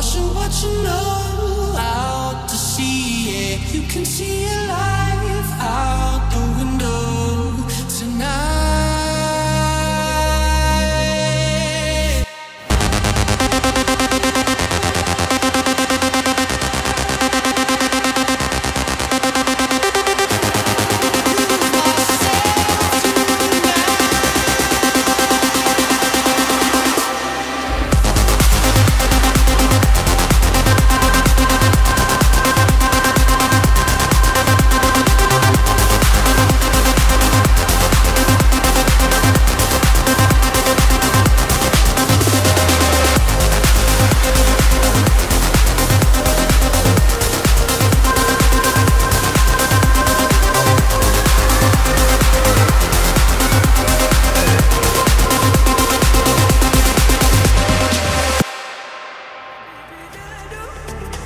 washing what you know out to sea. Yeah, you can see.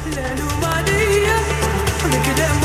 لا ليل ومالية ونقلب